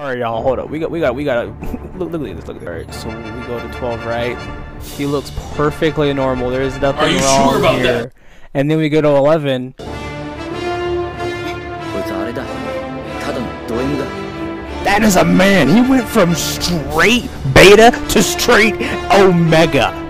All right, y'all, hold up. We got, we got, we got. look, look at this. Look at this. All right, so we go to 12, right? He looks perfectly normal. There's nothing Are you wrong sure about here. that? And then we go to 11. That is a man. He went from straight beta to straight omega.